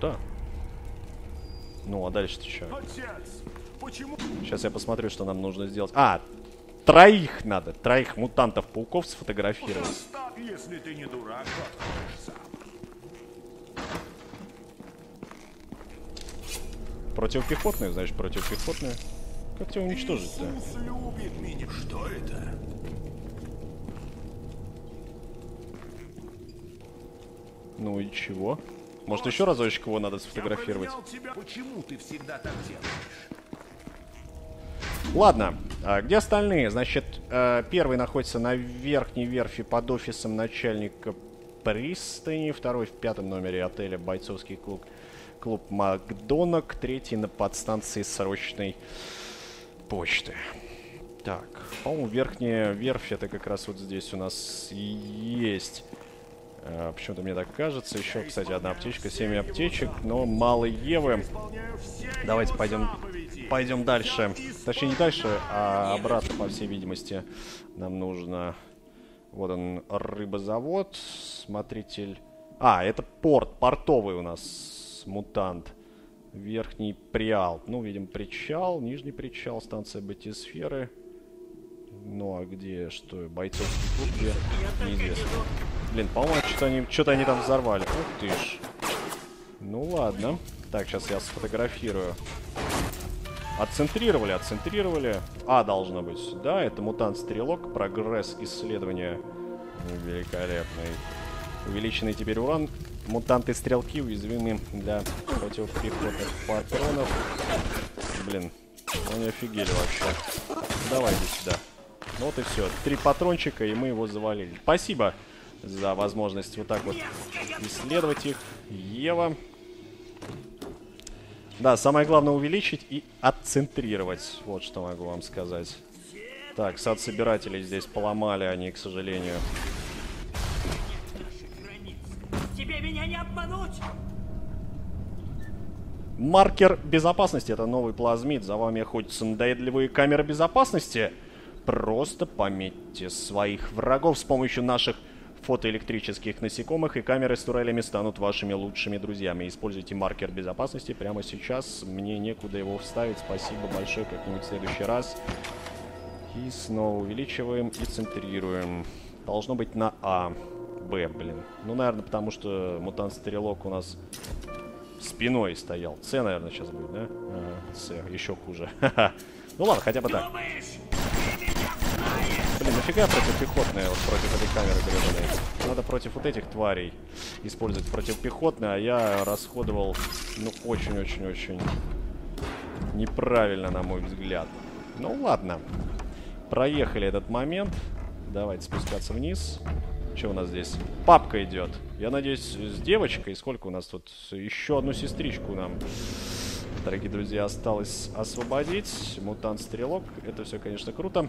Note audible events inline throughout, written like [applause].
Круто. Ну, а дальше-то что? Сейчас я посмотрю, что нам нужно сделать. А, троих надо. Троих мутантов-пауков сфотографировать. Оставь, если ты не дурак. Противопехотные, значит, противопехотные. Как тебя уничтожить-то? Что это? Ну и чего? Может, еще разочек его надо сфотографировать? Почему ты всегда так делаешь? Ладно, а где остальные? Значит, э, первый находится на верхней верфи под офисом начальника пристани, второй в пятом номере отеля «Бойцовский клуб», клуб «Макдонок», третий на подстанции срочной почты. Так, по-моему, верхняя верфь это как раз вот здесь у нас есть. Э, Почему-то мне так кажется. Еще, кстати, одна аптечка, 7 аптечек, но мало Евы. Давайте пойдем, пойдем дальше. Точнее, не дальше, а обратно, по всей видимости. Нам нужно... Вот он, рыбозавод, смотритель... А, это порт, портовый у нас мутант. Верхний приал. Ну, видим, причал, нижний причал, станция батисферы. Ну, а где, что, бойцовский клуб, где? Неизвестно. Блин, по-моему, что-то они, что они там взорвали. Ух ты ж. Ну ладно. Так, сейчас я сфотографирую. Отцентрировали, отцентрировали. А, должно быть. Да, это мутант-стрелок. Прогресс исследования. Великолепный. Увеличенный теперь урон. Мутанты-стрелки уязвимы для противопехотных патронов. Блин, они офигели вообще. Давай иди сюда. Ну Вот и все. Три патрончика, и мы его завалили. Спасибо за возможность вот так вот исследовать их. Ева. Да, самое главное увеличить и отцентрировать. Вот что могу вам сказать. Так, сад собирателей здесь поломали они, к сожалению. Тебе меня не обмануть! Маркер безопасности. Это новый плазмид. За вами охотятся надоедливые камеры безопасности. Просто пометьте своих врагов с помощью наших фотоэлектрических насекомых, и камеры с турелями станут вашими лучшими друзьями. Используйте маркер безопасности прямо сейчас. Мне некуда его вставить. Спасибо большое. Как-нибудь в следующий раз. И снова увеличиваем и центрируем. Должно быть на А. Б, блин. Ну, наверное, потому что мутант-стрелок у нас спиной стоял. С, наверное, сейчас будет, да? А, С, еще хуже. [laughs] Ну ладно, хотя бы так. Думаешь, нафига противопехотные вот против этой камеры гребаной? Надо против вот этих тварей использовать противопехотные, а я расходовал, ну, очень-очень-очень неправильно, на мой взгляд. Ну, ладно. Проехали этот момент. Давайте спускаться вниз. Что у нас здесь? Папка идет. Я надеюсь, с девочкой. Сколько у нас тут? Еще одну сестричку нам, дорогие друзья, осталось освободить. Мутант-стрелок. Это все, конечно, круто.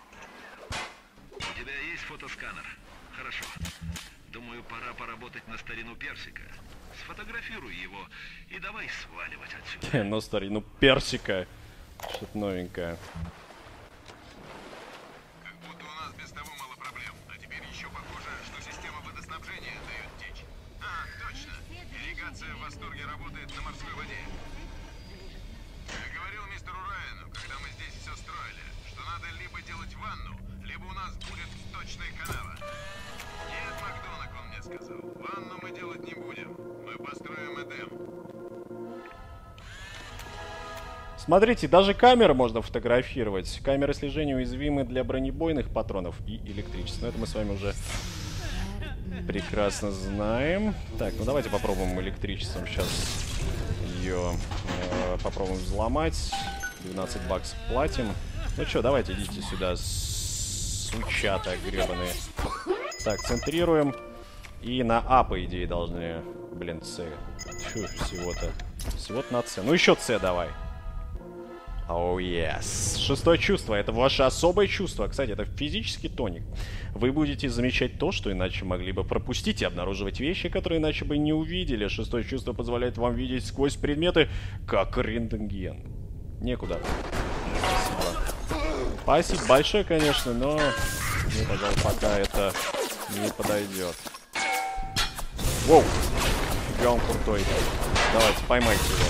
У тебя есть фотосканер? Хорошо. Думаю, пора поработать на старину персика. Сфотографируй его и давай сваливать отсюда. [laughs] Ну, старый, ну персика. Что-то новенькое. Как будто у нас без того мало проблем. А теперь еще похоже, что система водоснабжения дает течь. А, точно. Ирригация в восторге работает на морской воде. Я говорил мистеру Райану, когда мы здесь все строили, что надо либо делать ванну, либо у нас будет сточная канава. Нет, Макдонок, он мне сказал. Ванну мы делать не будем. Мы построим Эдем. Смотрите, даже камеры можно фотографировать. Камеры слежения уязвимы для бронебойных патронов и электричества. Но это мы с вами уже прекрасно знаем. Так, ну давайте попробуем электричеством сейчас ее э, попробуем взломать. 12 баксов платим. Ну что, давайте идите сюда, сучата гребаные. Так, центрируем. И на А, по идее, должны... Блин, С. Фу, всего-то. Всего-то на С. Ну еще С давай. Оу, oh, yes. Шестое чувство. Это ваше особое чувство. Кстати, это физический тоник. Вы будете замечать то, что иначе могли бы пропустить, и обнаруживать вещи, которые иначе бы не увидели. Шестое чувство позволяет вам видеть сквозь предметы, как рентген. Некуда. Спасибо. Большое, конечно, но мне, пожалуй, пока это не подойдет. Воу! Фига он крутой. Давайте, поймайте его.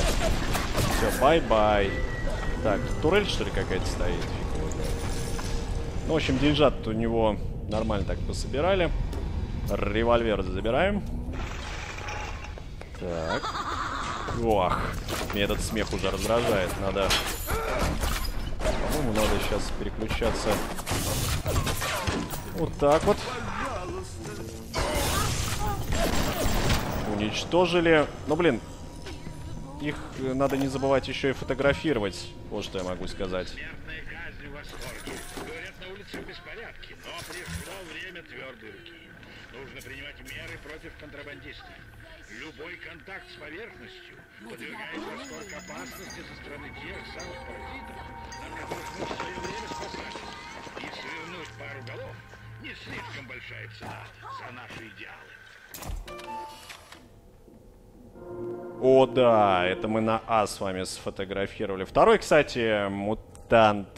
Все, bye-bye. Так, турель, что ли, какая-то стоит? Фиг. Ну, в общем, деньжат у него нормально так пособирали. Револьвер забираем. Так. Ох, мне этот смех уже раздражает. Надо... По-моему, надо сейчас переключаться. Вот так вот. Уничтожили. Ну, блин, их надо не забывать еще и фотографировать. Вот что я могу сказать. Но. Нужно принимать меры против контрабандистов. Любой контакт с поверхностью подвергает восторг опасности со стороны тех самых паразитов, от которых мы в свое время спасались. И свернуть пару голов не слишком большая цена за наши идеалы. О, да, это мы на А с вами сфотографировали. Второй, кстати, мутант.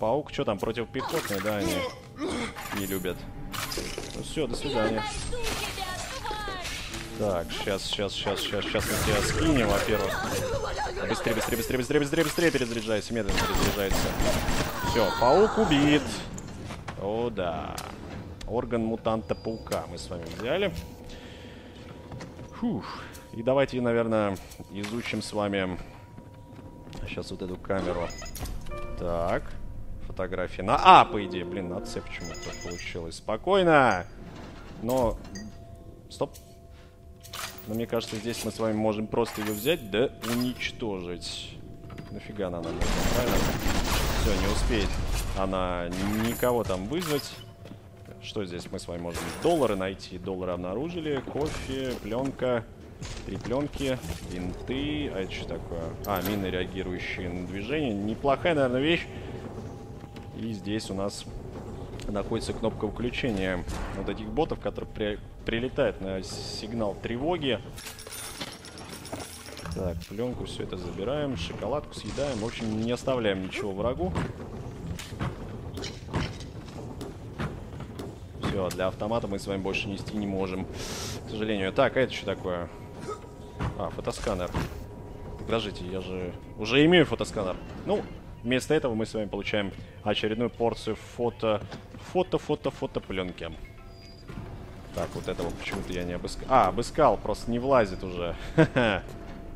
Паук, что там, противопехотный, да, они не любят. Ну все, до свидания. Так, сейчас, сейчас, сейчас, сейчас, сейчас мы тебя скинем, во-первых. Быстрее, быстрее, быстрее, быстрее, быстрее, быстрее перезаряжайся, медленно перезаряжается. Все, паук убит. О, да. Орган мутанта паука мы с вами взяли. Фух. И давайте, наверное, изучим с вами сейчас вот эту камеру. Так. Фотография на А, по идее. Блин, на С почему-то получилось. Спокойно. Но... Стоп. Но мне кажется, здесь мы с вами можем просто ее взять, да уничтожить. Нафига она нам нужна, правильно? Все, не успеет она никого там вызвать. Что здесь мы с вами можем? Доллары найти. Доллары обнаружили. Кофе, пленка. Три пленки, винты. А это что такое? А, мины, реагирующие на движение. Неплохая, наверное, вещь. И здесь у нас находится кнопка выключения вот этих ботов, которые при прилетают на сигнал тревоги. Так, пленку, все это забираем, шоколадку съедаем. В общем, не оставляем ничего врагу. Все, для автомата мы с вами больше нести не можем, к сожалению. Так, а это что такое? А, фотосканер. Подождите, я же уже имею фотосканер. Ну, вместо этого мы с вами получаем очередную порцию фото... Фото, фото, фото пленки. Так, вот этого почему-то я не обыскал. А, обыскал, просто не влазит уже. [laughs]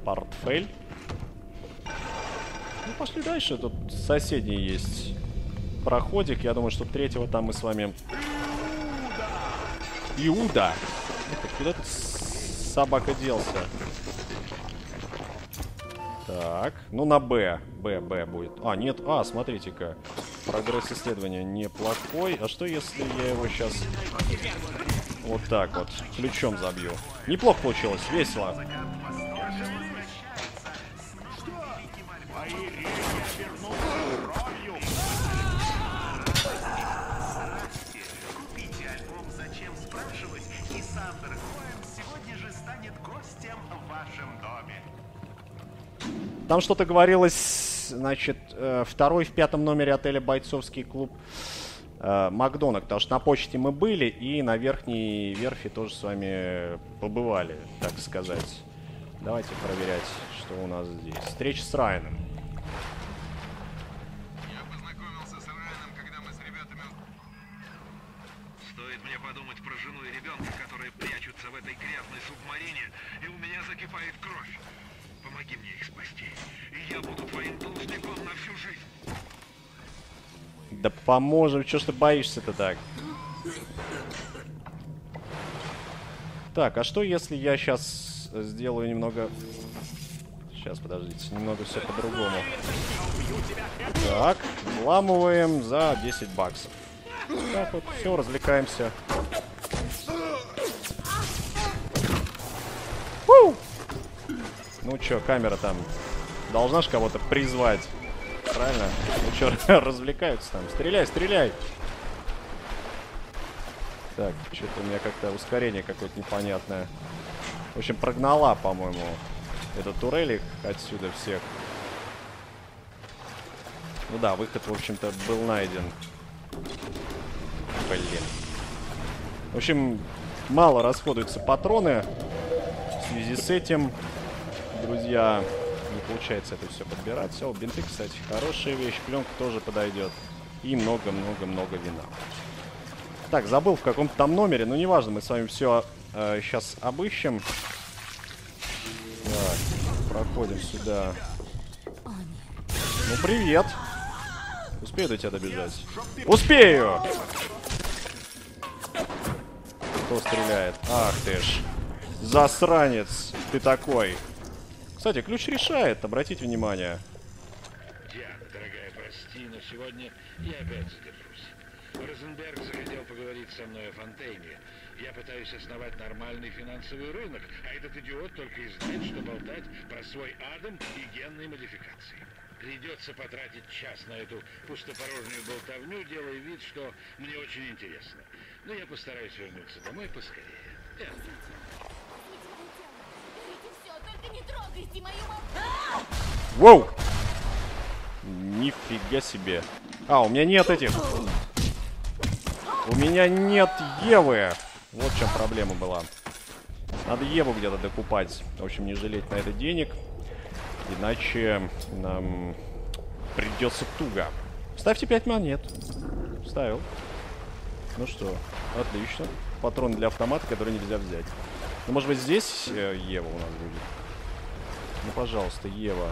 Портфель. Ну, пошли дальше. Тут соседний есть проходик. Я думаю, что третьего там мы с вами... Иуда! Это куда тут собака делся? Так, ну на Б. Б, Б будет. А, нет, А, смотрите-ка. Прогресс исследования неплохой. А что если я его сейчас вот так вот ключом забью? Неплохо получилось, весело. Там что-то говорилось, значит, э, второй в пятом номере отеля «Бойцовский клуб» э, Макдональд, потому что на почте мы были и на верхней верфи тоже с вами побывали, так сказать. Давайте проверять, что у нас здесь. Встреча с Райаном. Я познакомился с Райаном, когда мы с ребятами... Стоит мне подумать про жену и ребенка, которые прячутся в этой грязной субмарине, и у меня закипает кровь. Помоги мне их спасти, и я буду твоим должником на всю жизнь. Да поможем, чё ж ты боишься-то так? Так, а что если я сейчас сделаю немного... Сейчас, подождите, немного все по-другому. Так, вламываем за 10 баксов. Так вот, все, развлекаемся. Ну чё, камера там должна ж кого-то призвать. Правильно? Ну чё, [laughs] развлекаются там. Стреляй, стреляй! Так, что-то у меня как-то ускорение какое-то непонятное. В общем, прогнала, по-моему, это турель их отсюда всех. Ну да, выход, в общем-то, был найден. Блин. В общем, мало расходуются патроны. В связи с этим, друзья, не получается это все подбирать. Все, бинты, кстати, хорошая вещь. Пленка тоже подойдет. И много-много-много вина. Так, забыл в каком-то там номере, но неважно, мы с вами все э, сейчас обыщем. Так, проходим сюда. Ну, привет. Успею до тебя добежать? Успею! Кто стреляет? Ах ты ж. Засранец ты такой. Кстати, ключ решает, обратите внимание. Диана, дорогая, прости, но сегодня я опять задержусь. Розенберг захотел поговорить со мной о Фонтейне. Я пытаюсь основать нормальный финансовый рынок, а этот идиот только и знает, что болтать про свой адом и генные модификации. Придется потратить час на эту пустопорожнюю болтовню, делая вид, что мне очень интересно. Но я постараюсь вернуться домой поскорее. Эрни. Берите все, только не Воу! Нифига себе. А, у меня нет этих. У меня нет Евы. Вот в чем проблема была. Надо Еву где-то докупать. В общем, не жалеть на это денег. Иначе нам придется туго. Ставьте 5 монет. Ставил. Ну что, отлично. Патрон для автомата, который нельзя взять. Ну, может быть, здесь э, Ева у нас будет? Ну, пожалуйста, Ева.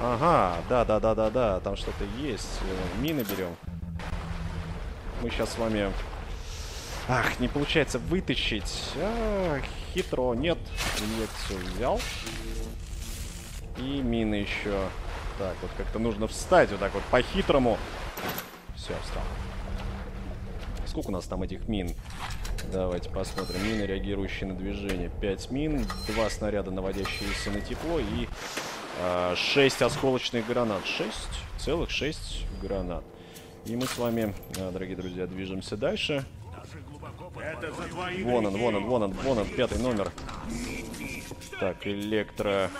Ага, да-да-да-да-да, там что-то есть. Э, Мины берем. Мы сейчас с вами... Ах, не получается вытащить. А, хитро. Нет, инъекцию взял. И мины еще. Так, вот как-то нужно встать вот так вот по-хитрому. Все, встал. Сколько у нас там этих мин? Давайте посмотрим. Мины, реагирующие на движение. 5 мин, 2 снаряда, наводящиеся на тепло и а, 6 осколочных гранат. 6 целых 6 гранат. И мы с вами, а, дорогие друзья, движемся дальше. Вон он, вон он, вон он, вон он, пятый номер. Так, электро...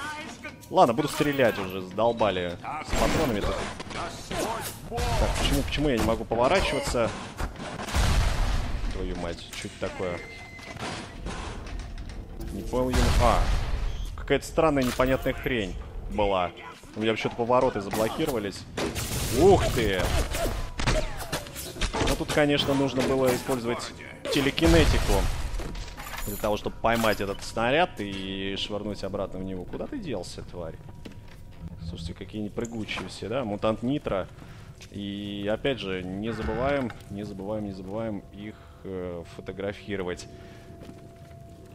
Ладно, буду стрелять уже, задолбали с патронами тут. Так, почему, почему я не могу поворачиваться? Твою мать, это такое? Не понял ему... А, какая-то странная непонятная хрень была. У меня вообще-то повороты заблокировались. Ух ты! Ну тут, конечно, нужно было использовать телекинетику. Для того, чтобы поймать этот снаряд и швырнуть обратно в него. Куда ты делся, тварь? Слушайте, какие они прыгучие все, да? Мутант Нитро. И опять же, не забываем, не забываем, не забываем их э, фотографировать.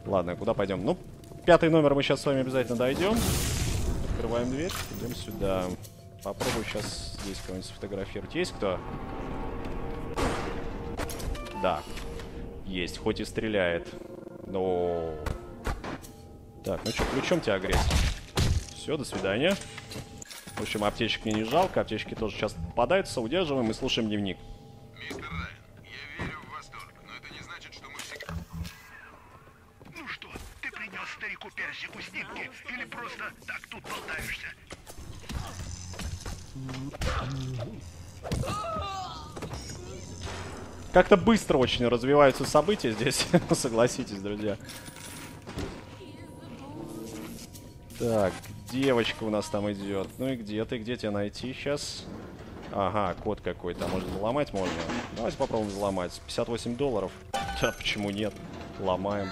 Ладно, куда пойдем? Ну, пятый номер мы сейчас с вами обязательно дойдем. Открываем дверь, идем сюда. Попробую сейчас здесь кого-нибудь сфотографировать. Есть кто? Да. Есть, хоть и стреляет. Но... Так, ну что, ключом тебя огреть? Все, до свидания. В общем, аптечек мне не жалко. Аптечки тоже сейчас попадаются. Удерживаем и слушаем дневник. Как-то быстро очень развиваются события здесь, [laughs] согласитесь, друзья. Так, девочка у нас там идет. Ну и где ты? Где тебя найти сейчас? Ага, код какой-то. А может взломать можно? Давайте попробуем взломать. 58 долларов. Да, почему нет? Ломаем.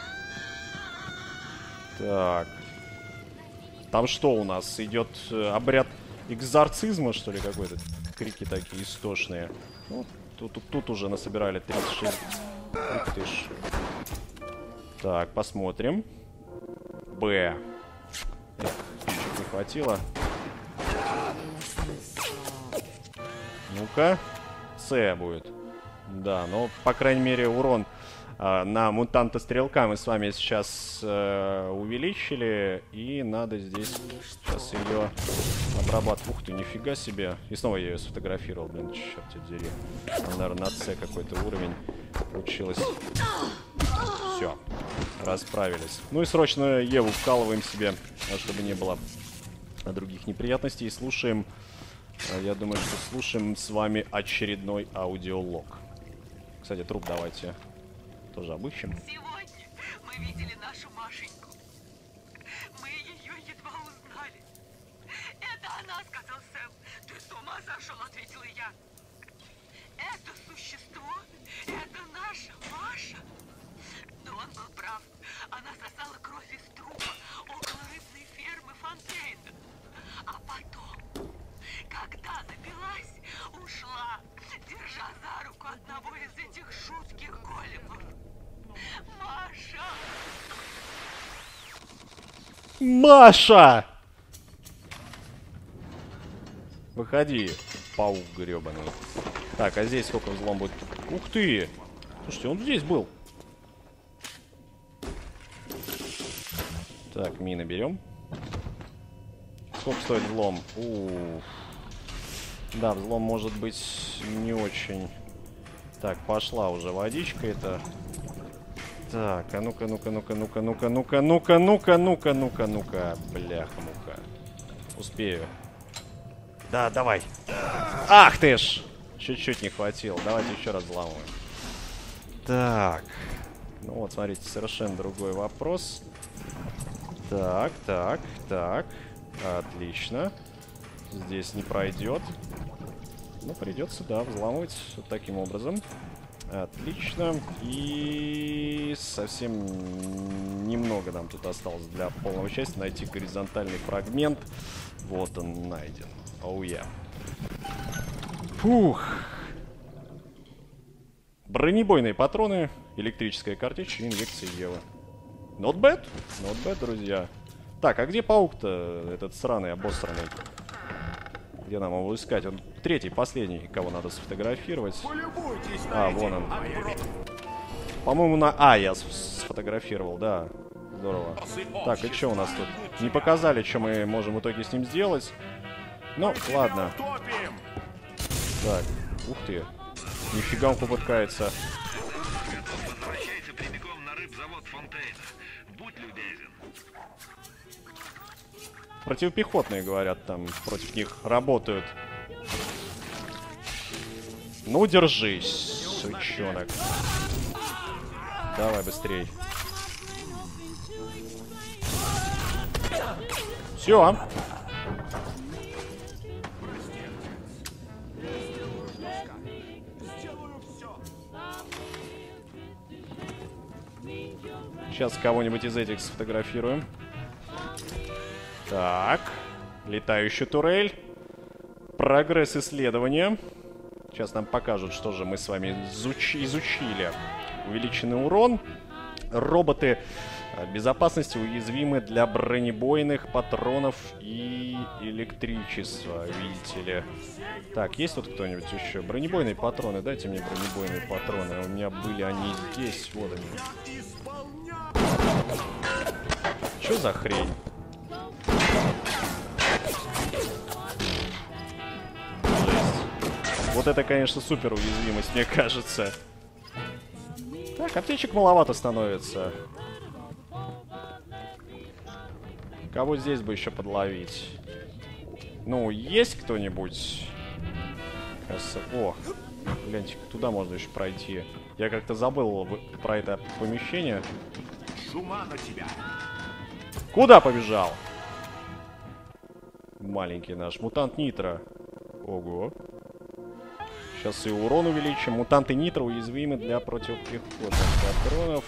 Так. Там что у нас? Идет э, обряд экзорцизма, что ли, какой-то? Крики такие истошные. Ну, тут, тут, тут уже насобирали 36. Ух ты ж. Так, посмотрим. Б. Чуть не хватило. Ну-ка. С будет. Да, но, по крайней мере, урон А, на мутанта-стрелка мы с вами сейчас э, увеличили. И надо здесь сейчас ее обрабатывать. Ух ты, нифига себе. И снова я ее сфотографировал, блин, черт дери. Там, наверное, на С какой-то уровень получилось. Все, расправились. Ну и срочно Еву вкалываем себе, а чтобы не было других неприятностей. И слушаем, э, я думаю, что слушаем с вами очередной аудиолог. Кстати, труп давайте тоже обыщем. Сегодня мы видели нашу Машеньку. Мы ее едва узнали. Это она, сказал Сэм. Ты с ума сошел, ответила я. Это существо? Это наша Маша? Но он был прав. Она сосала кровь из трупа около рыбной фермы Фонтейна. А потом, когда напилась, ушла, держа за руку одного из этих жутких големов. Маша! Маша! Выходи, паук гребаный. Так, а здесь сколько взлом будет? Ух ты! Слушайте, он здесь был. Так, мины берем. Сколько стоит взлом? Ух. Да, взлом может быть не очень. Так, пошла уже водичка это. Так, а ну-ка, ну-ка, ну-ка, ну-ка, ну-ка, ну-ка, ну-ка, ну-ка, ну-ка, ну-ка, ну-ка. Бляха-мука. Успею. Да, давай. Ах ты ж! Чуть-чуть не хватило. Давайте еще раз взламываем. Так. Ну вот, смотрите, совершенно другой вопрос. Так, так, так. Отлично. Здесь не пройдет. Ну, придется, да, взламывать вот таким образом. Отлично. И совсем немного нам тут осталось для полного счастья найти горизонтальный фрагмент. Вот он найден. Оу oh, yeah. Фух. Бронебойные патроны, электрическая картечь и инъекция Евы. Not bad, not bad, друзья. Так, а где паук-то, этот сраный, обосранный? Где нам его искать? Он третий, последний, кого надо сфотографировать. А, вон он. По-моему, на А я сфотографировал, да. Здорово. Так, и что у нас тут? Не показали, что мы можем в итоге с ним сделать. Ну, ладно. Так, ух ты. Нифига он попыткается. Противопехотные, говорят, там против них работают. Ну, держись, сучонок. Давай быстрей. Все. Сейчас кого-нибудь из этих сфотографируем. Так. Летающая турель. Прогресс исследования. Сейчас нам покажут, что же мы с вами изуч... изучили. Увеличенный урон. Роботы э, безопасности уязвимы для бронебойных патронов и электричества, видите ли. Так, есть тут кто-нибудь еще? Бронебойные патроны, дайте мне бронебойные патроны. У меня были они здесь, вот они. Что за хрень? Вот это, конечно, супер уязвимость, мне кажется. Так, аптечек маловато становится. Кого здесь бы еще подловить? Ну, есть кто-нибудь? О, гляньте, туда можно еще пройти. Я как-то забыл про это помещение. С на тебя! Куда побежал? Маленький наш мутант Нитро. Ого. Сейчас и урон увеличим. Мутанты Нитро уязвимы для противопехотных патронов.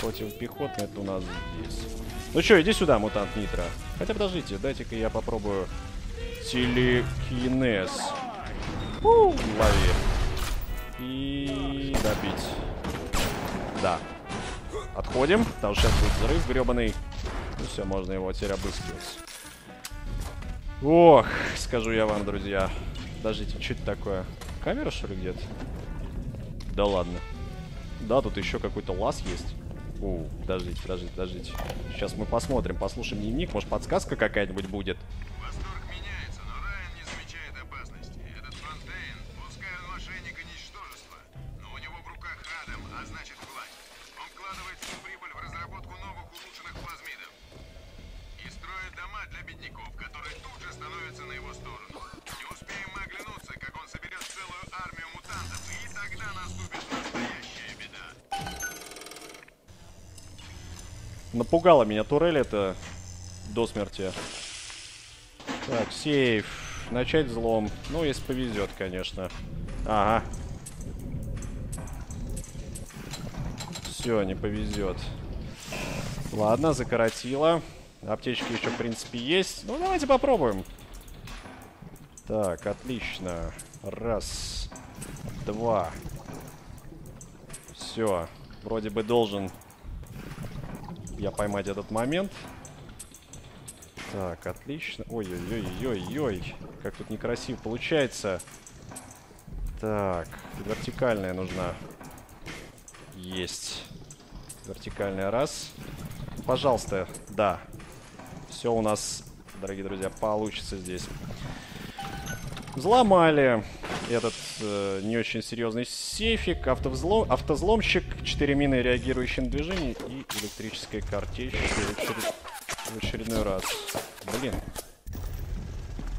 Противопехотный это у нас здесь. Ну что, иди сюда, мутант Нитро. Хотя подождите, дайте-ка я попробую телекинез. Лови. И добить. Да. Отходим, потому что сейчас будет взрыв гребаный. Ну все, можно его теперь обыскивать. Ох, скажу я вам, друзья. Подождите, что это такое? Камера, что ли, где-то? Да ладно. Да, тут еще какой-то лаз есть. У, подождите, подождите, подождите. Сейчас мы посмотрим, послушаем дневник. Может, подсказка какая-нибудь будет? Напугала меня турель это до смерти. Так, сейф. Начать взлом. Ну, если повезет, конечно. Ага. Все, не повезет. Ладно, закоротила. Аптечки еще, в принципе, есть. Ну, давайте попробуем. Так, отлично. Раз. Два. Все. Вроде бы должен я поймать этот момент. Так, отлично. Ой-ой-ой-ой-ой. Как тут некрасиво получается. Так, вертикальная нужна. Есть. Вертикальная раз. Пожалуйста, да. Все у нас, дорогие друзья, получится здесь. Взломали этот э, не очень серьезный сейфик, автовзлом, автозломщик, 4 мины, реагирующие на движение и электрическая картечь в, очеред- в очередной раз. Блин,